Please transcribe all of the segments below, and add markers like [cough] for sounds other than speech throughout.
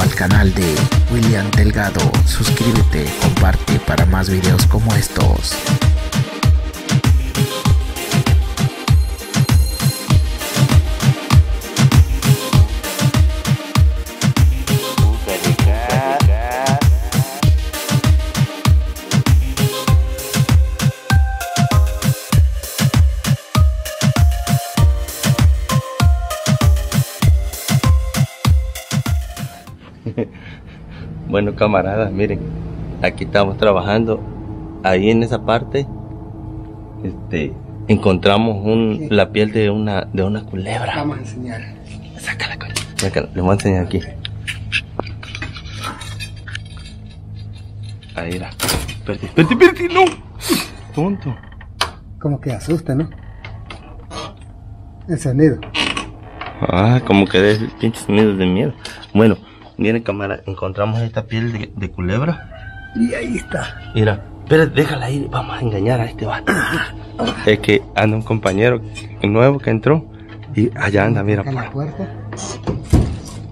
al canal de William Delgado. Suscríbete, comparte para más videos como estos. [laughs] Bueno, camaradas, miren, aquí estamos trabajando. Ahí en esa parte, este, encontramos un, la piel de una, de una culebra. Vamos a enseñar. Sácala, coño. Sácala, les voy a enseñar aquí. Ahí era. Espérate, espérate, espérate, no. Tonto. Como que asusta, ¿no? El sonido. Ah, como que de pinches sonidos de miedo. Bueno, miren cámara, encontramos esta piel de, de culebra. Y ahí está. Mira, espérate, déjala ahí, vamos a engañar a este vato. Es que anda un compañero nuevo que entró y allá anda, mira, en la puerta.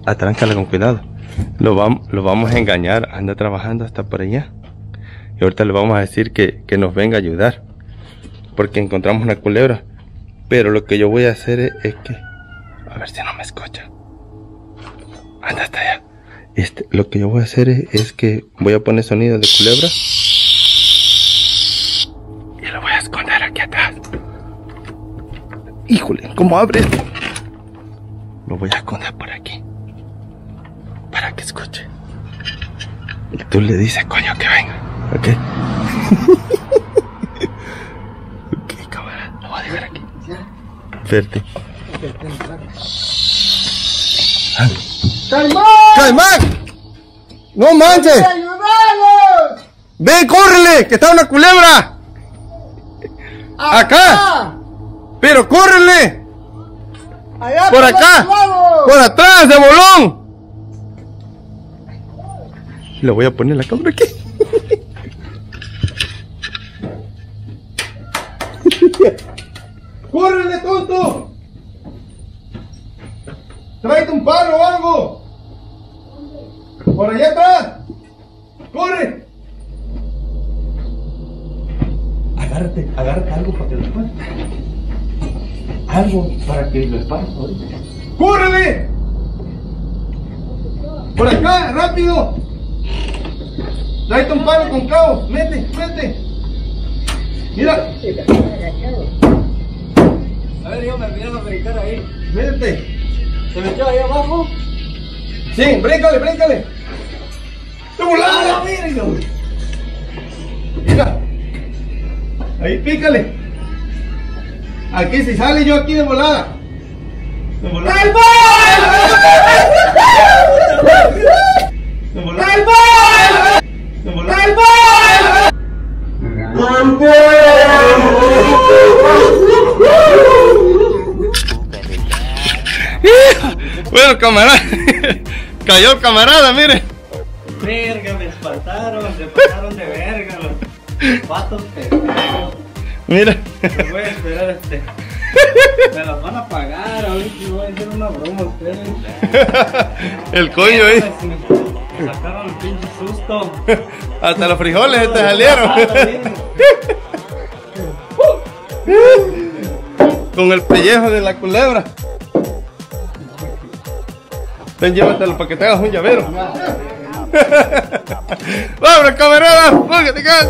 atráncala con cuidado. Lo vamos, lo vamos a engañar, anda trabajando hasta por allá. Y ahorita le vamos a decir que, que nos venga a ayudar. Porque encontramos una culebra. Pero lo que yo voy a hacer es, es que... A ver si no me escucha. Anda hasta allá. Este, lo que yo voy a hacer es, es que voy a poner sonido de culebra. Y lo voy a esconder aquí atrás. Híjole, ¿cómo abre esto? Lo voy a esconder por aquí. Para que escuche. Y tú le dices, coño, que venga. ¿Ok? [laughs] ok, cámara. Lo voy a dejar aquí. Verte. ¡Caimán! ¡Caimán! ¡No manches! ¡Ayúdanos! ¡Ven, córrele! ¡Que está una culebra! ¡Acá! ¡Pero córrele! ¡Allá ¡Por acá! ¡Por atrás, de bolón! Le voy a poner la cámara aquí. [laughs] ¡Córrele, tonto! ¡Tráete un palo o algo! ¡Por allá atrás! ¡Corre! Agárrate, agárrate algo para que lo espantes. Algo para que lo ahorita. ¡Córrele! ¡Por acá, rápido! Tráete un palo con cabo, mete, mete. Mira, A ver, yo me a brincar ahí. métete. ¿Se metió ahí abajo? Sí, bríncale, bríncale. ¡De volada! Mira. Ahí pícale. Aquí si sale yo aquí de volada. De volada. [laughs] De volada. Bueno, camarada. [laughs] Cayó el camarada, mire. Verga, me espantaron, se pasaron de verga los patos pendejos. Mira. Me voy a esperar este. Me las van a pagar, ahorita voy a hacer una broma a ustedes. [laughs] El coño ahí. Me sacaron el pinche susto. Hasta los frijoles te salieron. [laughs] Con el pellejo de la culebra. Ven, llévatelo para que te hagas un llavero. [laughs] ¡Vamos, camarada! ¡Póngate acá!